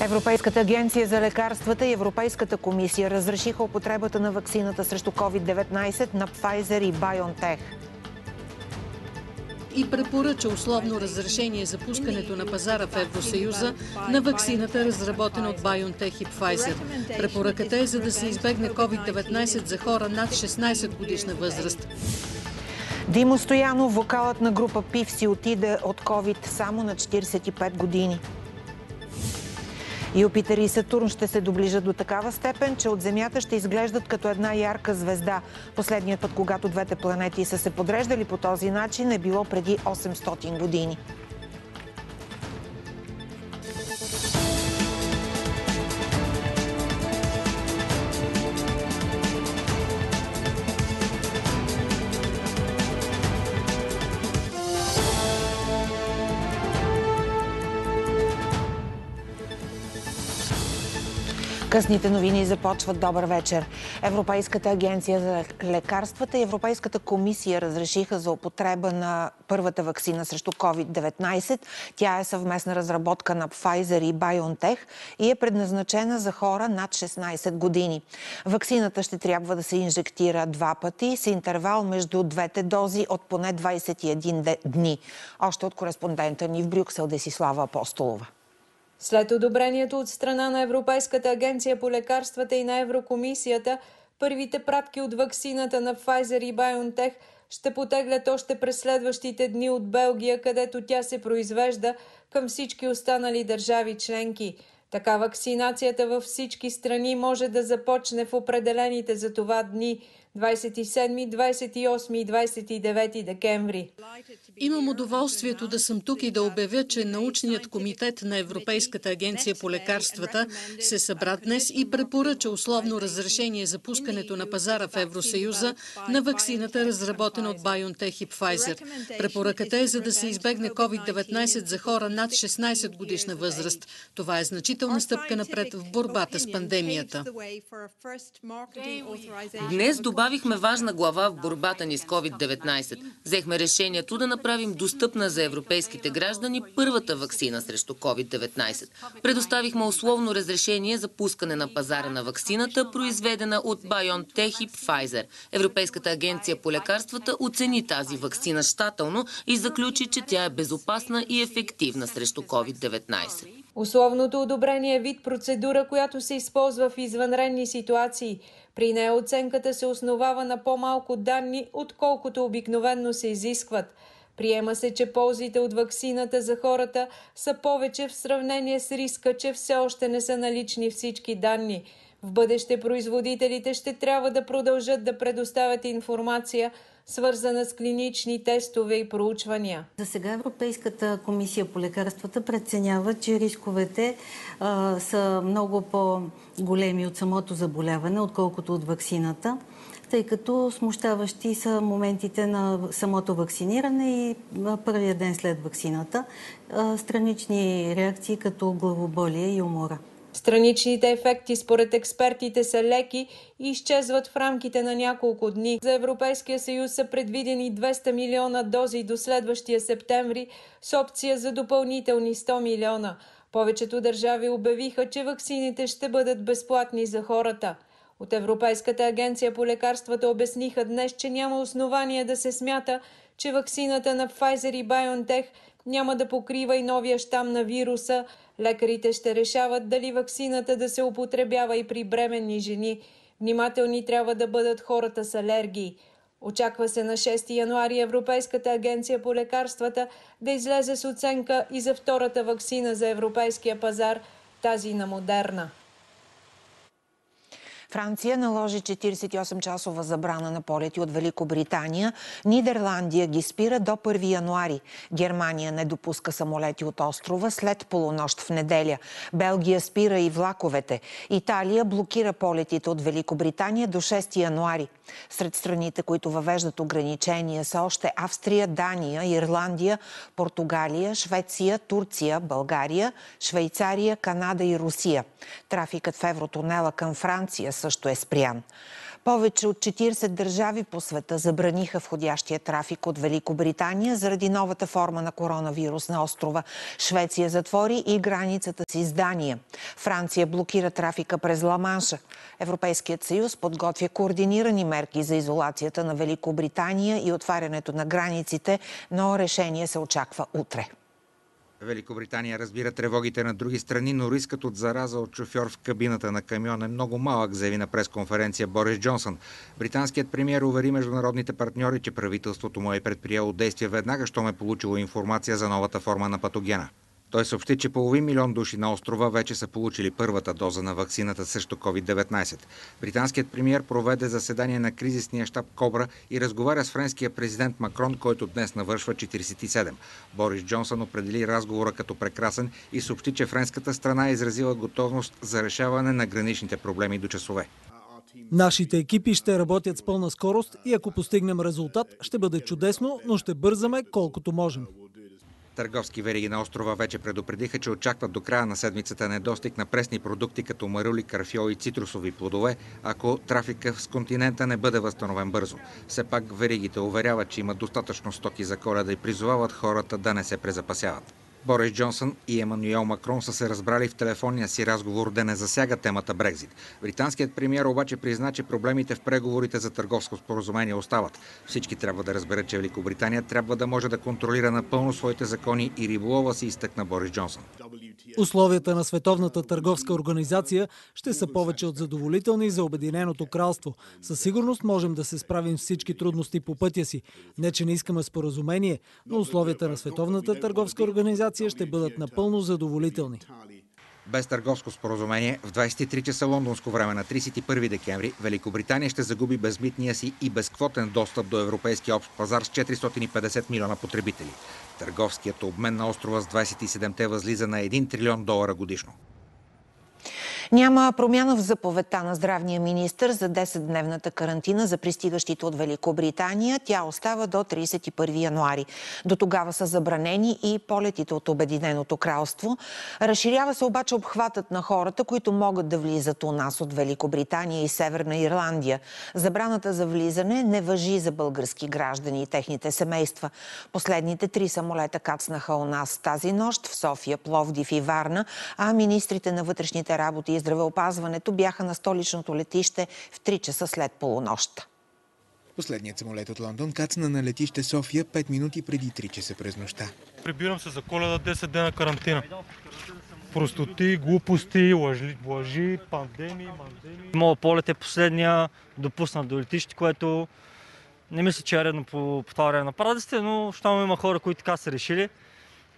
Европейската агенция за лекарствата и Европейската комисия разрешиха употребата на вакцината срещу COVID-19 на Pfizer и BioNTech. И препоръча условно разрешение за пускането на пазара в Евросъюза на вакцината, разработена от BioNTech и Pfizer. Препоръката е за да се избегне COVID-19 за хора над 16 годишна възраст. Димо Стоянов, вокалът на група ПИВ си отиде от COVID само на 45 години. Юпитер и Сатурн ще се доближат до такава степен, че от Земята ще изглеждат като една ярка звезда. Последният път, когато двете планети са се подреждали по този начин, е било преди 800 години. Късните новини започват. Добър вечер. Европейската агенция за лекарствата и Европейската комисия разрешиха за употреба на първата вакцина срещу COVID-19. Тя е съвместна разработка на Pfizer и BioNTech и е предназначена за хора над 16 години. Вакцината ще трябва да се инжектира два пъти с интервал между двете дози от поне 21 дни. Още от кореспондента ни в Брюксел Десислава Апостолова. След одобрението от страна на Европейската агенция по лекарствата и на Еврокомисията, първите пратки от ваксината на Pfizer и BioNTech ще потеглят още през следващите дни от Белгия, където тя се произвежда към всички останали държави членки. Така вакцинацията във всички страни може да започне в определените за това дни – 27, 28 и 29 декември. Имам удоволствието да съм тук и да обявя, че научният комитет на Европейската агенция по лекарствата се събра днес и препоръча условно разрешение за пускането на пазара в Евросъюза на вакцината, разработена от BioNTech и Pfizer. Препоръката е за да се избегне COVID-19 за хора над 16 годишна възраст. Това е значителна стъпка напред в борбата с пандемията. Днес добавихме важна глава в борбата ни с COVID-19. Взехме решението да направим достъпна за европейските граждани първата вакцина срещу COVID-19. Предоставихме условно разрешение за пускане на пазара на вакцината, произведена от BioNTech и Pfizer. Европейската агенция по лекарствата оцени тази вакцина щателно и заключи, че тя е безопасна и ефективна срещу COVID-19. Условното одобрение е вид процедура, която се използва в извънредни ситуации – при нея оценката се основава на по-малко данни, отколкото обикновенно се изискват. Приема се, че ползите от ваксината за хората са повече в сравнение с риска, че все още не са налични всички данни. В бъдеще производителите ще трябва да продължат да предоставят информация, свързана с клинични тестове и проучвания. За сега Европейската комисия по лекарствата преценява, че рисковете а, са много по-големи от самото заболяване, отколкото от вакцината тъй като смущаващи са моментите на самото вакциниране и първия ден след вакцината. Странични реакции като главоболие и умора. Страничните ефекти според експертите са леки и изчезват в рамките на няколко дни. За Европейския съюз са предвидени 200 милиона дози до следващия септември с опция за допълнителни 100 милиона. Повечето държави обявиха, че ваксините ще бъдат безплатни за хората. От Европейската агенция по лекарствата обясниха днес, че няма основание да се смята, че ваксината на Pfizer и BioNTech няма да покрива и новия щам на вируса, Лекарите ще решават дали ваксината да се употребява и при бременни жени. Внимателни трябва да бъдат хората с алергии. Очаква се на 6 януари Европейската агенция по лекарствата да излезе с оценка и за втората вакцина за европейския пазар, тази на Модерна. Франция наложи 48-часова забрана на полети от Великобритания. Нидерландия ги спира до 1 януари. Германия не допуска самолети от острова след полунощ в неделя. Белгия спира и влаковете. Италия блокира полетите от Великобритания до 6 януари. Сред страните, които въвеждат ограничения са още Австрия, Дания, Ирландия, Португалия, Швеция, Турция, България, Швейцария, Канада и Русия. Трафикът в евротунела към Франция също е спрян. Повече от 40 държави по света забраниха входящия трафик от Великобритания заради новата форма на коронавирус на острова. Швеция затвори и границата с издания. Франция блокира трафика през Ла-Манша. Европейският съюз подготвя координирани мерки за изолацията на Великобритания и отварянето на границите, но решение се очаква утре. Великобритания разбира тревогите на други страни, но рискът от зараза от шофьор в кабината на камион е много малък, заяви на пресконференция Борис Джонсън. Британският премиер увери международните партньори, че правителството му е предприело действия веднага, щом е получило информация за новата форма на патогена. Той съобщи, че половин милион души на острова вече са получили първата доза на вакцината срещу COVID-19. Британският премиер проведе заседание на кризисния щаб Кобра и разговаря с френския президент Макрон, който днес навършва 47. Борис Джонсън определи разговора като прекрасен и съобщи, че френската страна е изразила готовност за решаване на граничните проблеми до часове. Нашите екипи ще работят с пълна скорост и ако постигнем резултат, ще бъде чудесно, но ще бързаме колкото можем. Търговски вериги на острова вече предупредиха, че очакват до края на седмицата недостиг на пресни продукти като марули, карфиол и цитрусови плодове, ако трафика с континента не бъде възстановен бързо. Все пак веригите уверяват, че има достатъчно стоки за коледа и призовават хората да не се презапасяват. Борис Джонсън и Емануел Макрон са се разбрали в телефонния си разговор да не засяга темата Брекзит. Британският премьер обаче призна, че проблемите в преговорите за търговско споразумение остават. Всички трябва да разберат, че Великобритания трябва да може да контролира напълно своите закони и риболова си изтъкна Борис Джонсън. Условията на Световната търговска организация ще са повече от задоволителни за Обединеното кралство. Със сигурност можем да се справим всички трудности по пътя си. Не, че не искаме споразумение, но условията на Световната търговска организация ще бъдат напълно задоволителни. Без търговско споразумение в 23 часа лондонско време на 31 декември Великобритания ще загуби безмитния си и безквотен достъп до европейския общ пазар с 450 милиона потребители. Търговският обмен на острова с 27-те възлиза на 1 трилион долара годишно. Няма промяна в заповедта на здравния министр за 10-дневната карантина за пристигащите от Великобритания. Тя остава до 31 януари. До тогава са забранени и полетите от Обединеното кралство. Разширява се обаче обхватът на хората, които могат да влизат у нас от Великобритания и Северна Ирландия. Забраната за влизане не въжи за български граждани и техните семейства. Последните три самолета кацнаха у нас тази нощ в София, Пловдив и Варна, а министрите на вътрешните работи и здравеопазването бяха на столичното летище в 3 часа след полунощта. Последният самолет от Лондон кацна на летище София 5 минути преди 3 часа през нощта. Прибирам се за коледа 10 дена карантина. Простоти, глупости, лъжи, лъжи пандемии, мандемии. Моят полет е последния допуснат до летище, което не мисля, че е редно по, по това време на празниците, но щом има хора, които така са решили,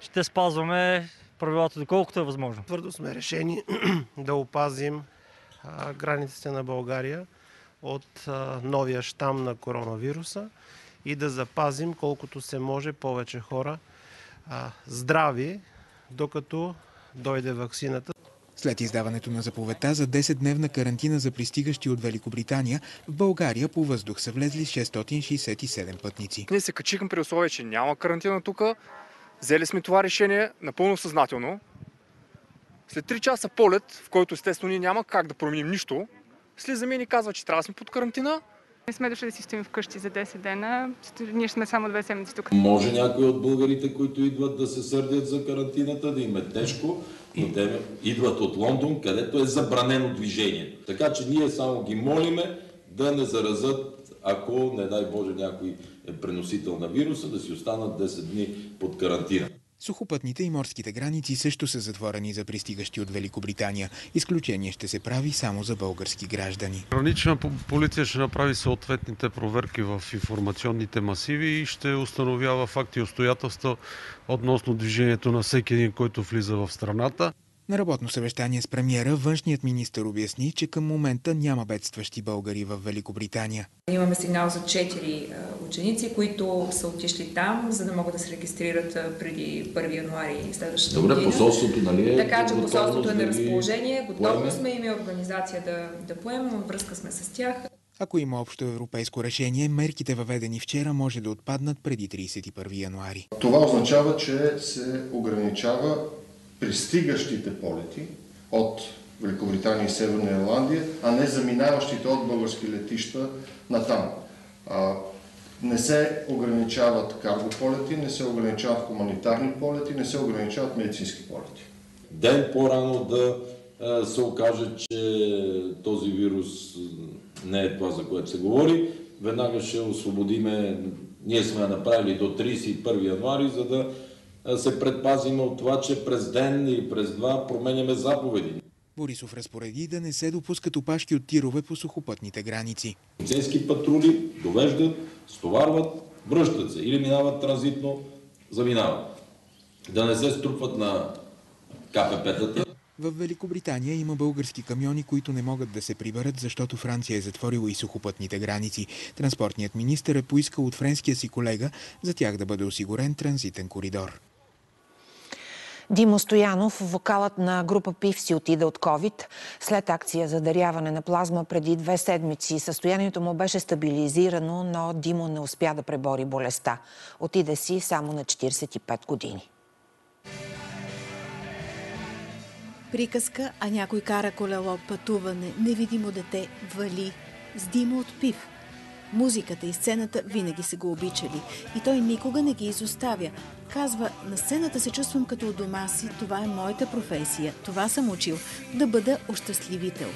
ще спазваме правилата доколкото е възможно. Твърдо сме решени да опазим а, границите на България от а, новия щам на коронавируса и да запазим колкото се може повече хора а, здрави, докато дойде вакцината. След издаването на заповедта за 10-дневна карантина за пристигащи от Великобритания, в България по въздух са влезли 667 пътници. Ние се качихме при условие, че няма карантина тук. Взели сме това решение напълно съзнателно. След 3 часа полет, в който естествено ние няма как да променим нищо, слизаме и ни казва, че трябва да сме под карантина. Не сме дошли да си стоим вкъщи за 10 дена. Ние сме само две седмици тук. Може някои от българите, които идват да се сърдят за карантината, да им е тежко, но те идват от Лондон, където е забранено движение. Така че ние само ги молиме да не заразат, ако, не дай Боже, някой е преносител на вируса, да си останат 10 дни под карантина. Сухопътните и морските граници също са затворени за пристигащи от Великобритания. Изключение ще се прави само за български граждани. Гранична полиция ще направи съответните проверки в информационните масиви и ще установява факти и обстоятелства относно движението на всеки един, който влиза в страната. На работно съвещание с премиера външният министр обясни, че към момента няма бедстващи българи в Великобритания. Имаме сигнал за четири ученици, които са отишли там, за да могат да се регистрират преди 1 януари следващата Добре, година. посолството, нали е Така че посолството е на разположение, готови поеме? сме, имаме организация да, да поемем, връзка сме с тях. Ако има общо европейско решение, мерките въведени вчера може да отпаднат преди 31 януари. Това означава, че се ограничава пристигащите полети от Великобритания и Северна Ирландия, а не заминаващите от български летища на там. Не се ограничават карго полети, не се ограничават хуманитарни полети, не се ограничават медицински полети. Ден по-рано да се окаже, че този вирус не е това, за което се говори, веднага ще освободиме, ние сме направили до 31 януари, за да се предпазим от това, че през ден и през два променяме заповеди. Борисов разпореди да не се допускат опашки от тирове по сухопътните граници. Полицейски патрули довеждат, стоварват, връщат се или минават транзитно, заминават. Да не се струпват на КПП-тата. В Великобритания има български камиони, които не могат да се приберат, защото Франция е затворила и сухопътните граници. Транспортният министр е поискал от френския си колега за тях да бъде осигурен транзитен коридор. Димо Стоянов, вокалът на група ПИВ си отида от COVID. След акция за даряване на плазма преди две седмици състоянието му беше стабилизирано, но Димо не успя да пребори болестта. Отиде си само на 45 години. Приказка, а някой кара колело, пътуване, невидимо дете, вали. С Димо от пив. Музиката и сцената винаги са го обичали и той никога не ги изоставя. Казва, на сцената се чувствам като у дома си, това е моята професия, това съм учил, да бъда ощастливител.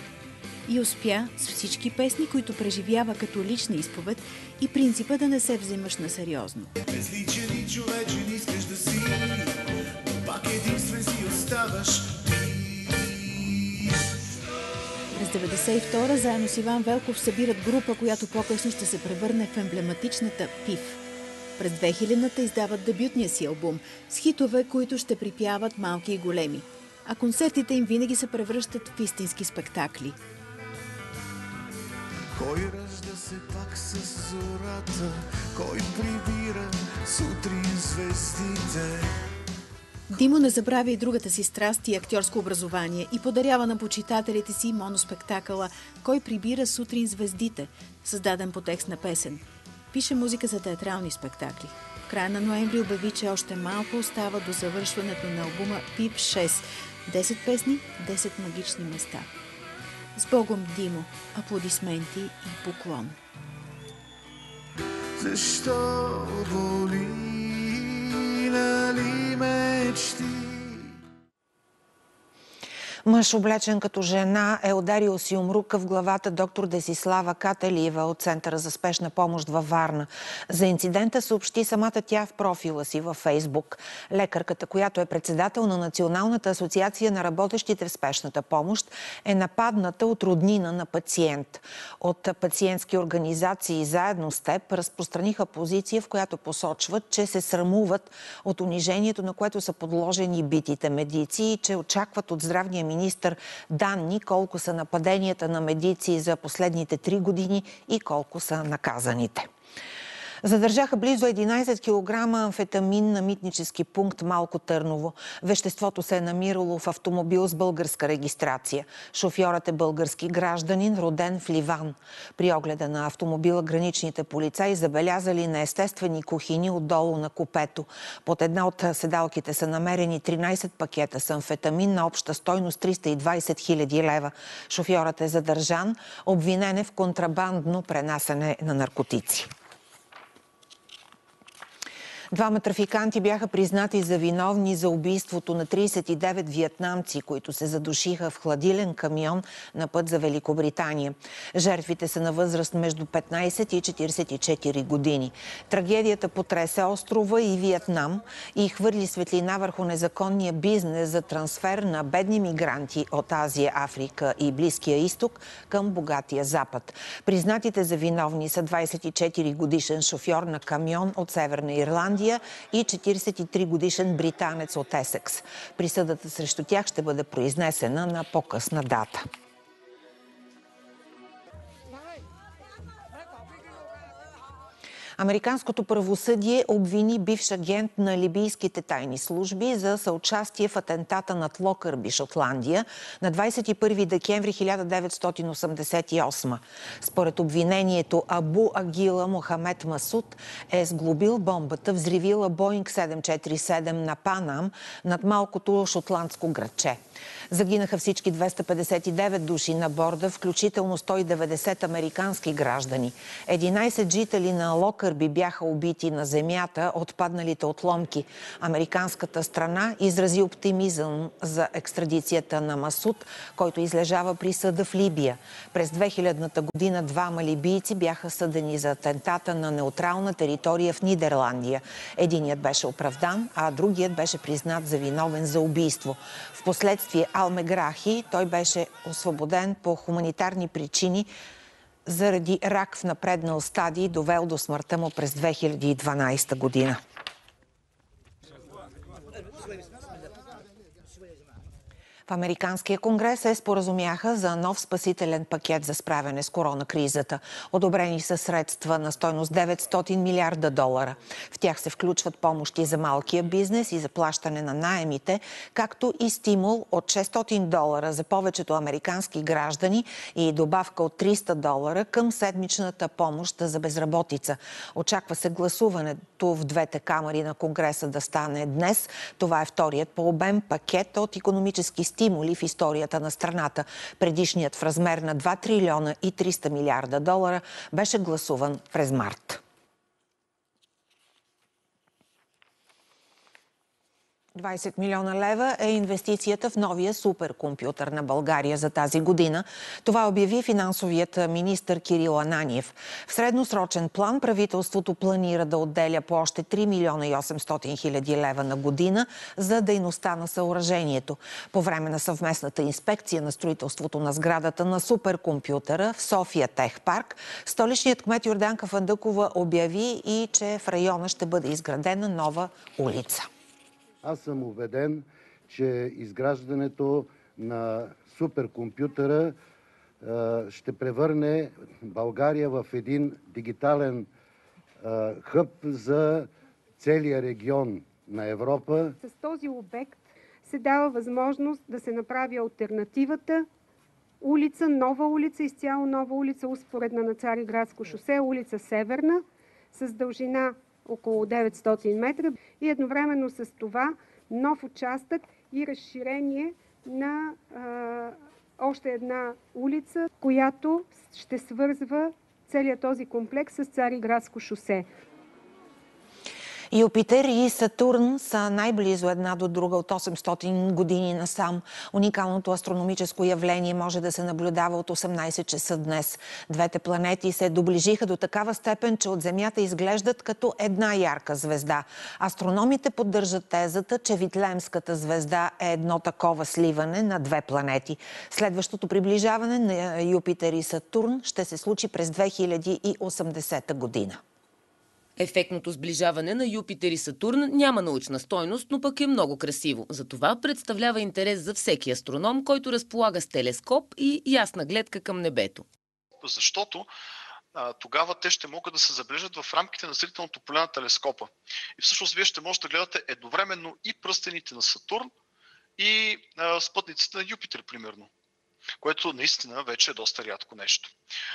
И успя с всички песни, които преживява като лична изповед и принципа да не се взимаш на сериозно. Безличен човече не искаш да си, пак единствен си оставаш 1992 заедно с Иван Велков събират група, която по-късно ще се превърне в емблематичната ПИВ. През 2000-та издават дебютния си албум с хитове, които ще припяват малки и големи. А концертите им винаги се превръщат в истински спектакли. Кой ражда се пак с зората, кой прибира сутрин звездите. Димо не забравя и другата си страст и актьорско образование и подарява на почитателите си моноспектакъла «Кой прибира сутрин звездите», създаден по текст на песен. Пише музика за театрални спектакли. В края на ноември обяви, че още малко остава до завършването на албума ПИП 6. 10 песни, 10 магични места. С Богом, Димо, аплодисменти и поклон. Защо боли, нали мечти? Мъж, облечен като жена, е ударил си умрука в главата доктор Десислава Кателиева от Центъра за спешна помощ във Варна. За инцидента съобщи самата тя в профила си във Фейсбук. Лекарката, която е председател на Националната асоциация на работещите в спешната помощ, е нападната от роднина на пациент. От пациентски организации заедно с теб разпространиха позиция, в която посочват, че се срамуват от унижението, на което са подложени битите медици и че очакват от здравния министр данни колко са нападенията на медици за последните три години и колко са наказаните. Задържаха близо 11 кг амфетамин на митнически пункт Малко Търново. Веществото се е намирало в автомобил с българска регистрация. Шофьорът е български гражданин, роден в Ливан. При огледа на автомобила граничните полицаи забелязали неестествени кухини отдолу на купето. Под една от седалките са намерени 13 пакета с амфетамин на обща стойност 320 хиляди лева. Шофьорът е задържан, обвинен е в контрабандно пренасене на наркотици. Двама трафиканти бяха признати за виновни за убийството на 39 виетнамци, които се задушиха в хладилен камион на път за Великобритания. Жертвите са на възраст между 15 и 44 години. Трагедията потресе острова и Виетнам и хвърли светлина върху незаконния бизнес за трансфер на бедни мигранти от Азия, Африка и Близкия изток към богатия Запад. Признатите за виновни са 24 годишен шофьор на камион от Северна Ирландия и 43 годишен британец от Есекс. Присъдата срещу тях ще бъде произнесена на по-късна дата. Американското правосъдие обвини бивш агент на либийските тайни служби за съучастие в атентата над Локърби, Шотландия на 21 декември 1988. Според обвинението Абу Агила Мохамед Масуд е сглобил бомбата, взривила Боинг 747 на Панам над малкото шотландско градче. Загинаха всички 259 души на борда, включително 190 американски граждани. 11 жители на Локърби бяха убити на земята от падналите отломки. Американската страна изрази оптимизъм за екстрадицията на Масуд, който излежава присъда в Либия. През 2000-та година двама либийци бяха съдени за атентата на неутрална територия в Нидерландия. Единият беше оправдан, а другият беше признат за виновен за убийство. Впоследствие Алмеграхи той беше освободен по хуманитарни причини заради рак в напреднал стадий, довел до смъртта му през 2012 година. В Американския конгрес се споразумяха за нов спасителен пакет за справяне с коронакризата. Одобрени са средства на стойност 900 милиарда долара. В тях се включват помощи за малкия бизнес и за плащане на найемите, както и стимул от 600 долара за повечето американски граждани и добавка от 300 долара към седмичната помощ за безработица. Очаква се гласуването в двете камери на Конгреса да стане днес. Това е вторият по обем пакет от економически стимули в историята на страната. Предишният в размер на 2 трилиона и 300 милиарда долара беше гласуван през март. 20 милиона лева е инвестицията в новия суперкомпютър на България за тази година. Това обяви финансовият министр Кирил Ананиев. В средносрочен план правителството планира да отделя по още 3 милиона и 800 хиляди лева на година за дейността на съоръжението. По време на съвместната инспекция на строителството на сградата на суперкомпютъра в София Техпарк, столичният кмет Йорданка Фандъкова обяви и че в района ще бъде изградена нова улица. Аз съм убеден, че изграждането на суперкомпютъра ще превърне България в един дигитален хъб за целия регион на Европа. С този обект се дава възможност да се направи альтернативата улица, нова улица, изцяло нова улица, успоредна на Цариградско шосе, улица Северна, с дължина около 900 метра и едновременно с това нов участък и разширение на а, още една улица, която ще свързва целият този комплекс с Цариградско шосе. Юпитер и Сатурн са най-близо една до друга от 800 години насам. Уникалното астрономическо явление може да се наблюдава от 18 часа днес. Двете планети се доближиха до такава степен, че от Земята изглеждат като една ярка звезда. Астрономите поддържат тезата, че Витлемската звезда е едно такова сливане на две планети. Следващото приближаване на Юпитер и Сатурн ще се случи през 2080 година. Ефектното сближаване на Юпитер и Сатурн няма научна стойност, но пък е много красиво. Затова представлява интерес за всеки астроном, който разполага с телескоп и ясна гледка към небето. Защото тогава те ще могат да се забележат в рамките на зрителното поле на телескопа. И всъщност вие ще можете да гледате едновременно и пръстените на Сатурн, и спътниците на Юпитер, примерно което наистина вече е доста рядко нещо.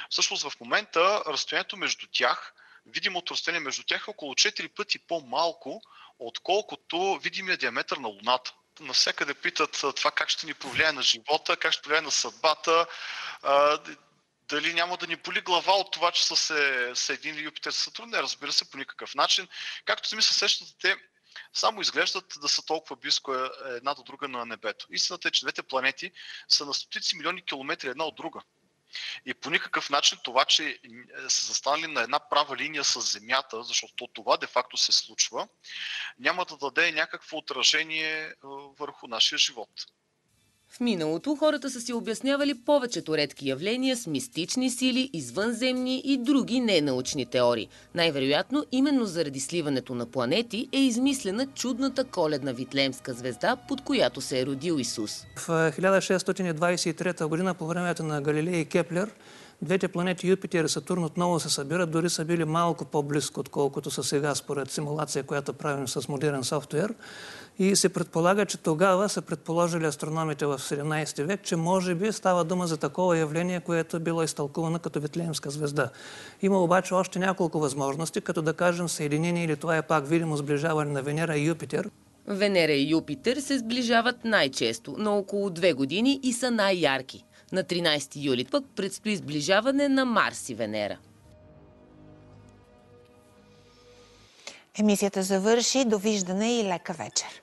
Всъщност в момента разстоянието между тях видимото разстояние между тях е около 4 пъти по-малко, отколкото видимия диаметър на Луната. Навсякъде питат това как ще ни повлияе на живота, как ще повлияе на съдбата, дали няма да ни боли глава от това, че са се съединили Юпитер с Сатурн. Не, разбира се, по никакъв начин. Както сами се сещате, те само изглеждат да са толкова близко една до друга на небето. Истината е, че двете планети са на стотици милиони километри една от друга. И по никакъв начин това, че са застанали на една права линия с Земята, защото това де-факто се случва, няма да даде някакво отражение върху нашия живот. В миналото хората са си обяснявали повечето редки явления с мистични сили, извънземни и други ненаучни теории. Най-вероятно, именно заради сливането на планети е измислена чудната коледна витлемска звезда, под която се е родил Исус. В 1623 година по времето на Галилей и Кеплер двете планети Юпитер и Сатурн отново се събират, дори са били малко по-близко, отколкото са сега, според симулация, която правим с модерен софтуер. И се предполага, че тогава са предположили астрономите в 17 век, че може би става дума за такова явление, което е било изтълкувано като Ветлеемска звезда. Има обаче още няколко възможности, като да кажем съединение или това е пак видимо сближаване на Венера и Юпитер. Венера и Юпитер се сближават най-често, на около две години и са най-ярки. На 13 юли пък предстои сближаване на Марс и Венера. Емисията завърши. Довиждане и лека вечер.